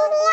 Sonia.